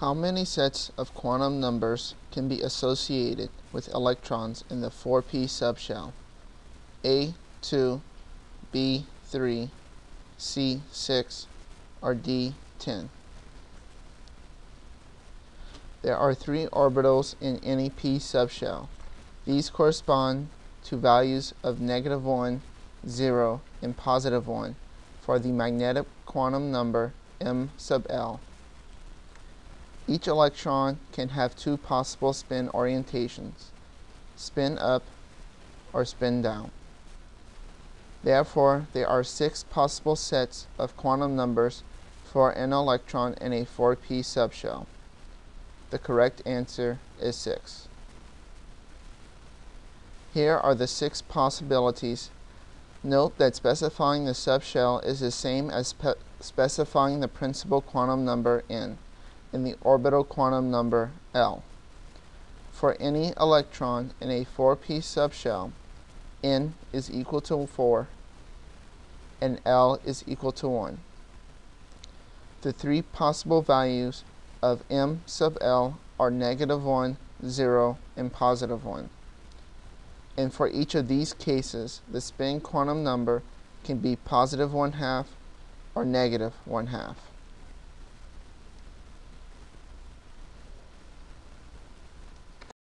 How many sets of quantum numbers can be associated with electrons in the 4p subshell? A2, B3, C6, or D10? There are three orbitals in any p subshell. These correspond to values of negative 1, 0, and positive 1 for the magnetic quantum number m sub l. Each electron can have two possible spin orientations, spin up or spin down. Therefore, there are six possible sets of quantum numbers for an electron in a 4p subshell. The correct answer is 6. Here are the six possibilities. Note that specifying the subshell is the same as specifying the principal quantum number n in the orbital quantum number L. For any electron in a 4p subshell, n is equal to 4 and L is equal to 1. The three possible values of m sub L are negative 1, 0, and positive 1. And for each of these cases, the spin quantum number can be positive 1 half or negative 1 half.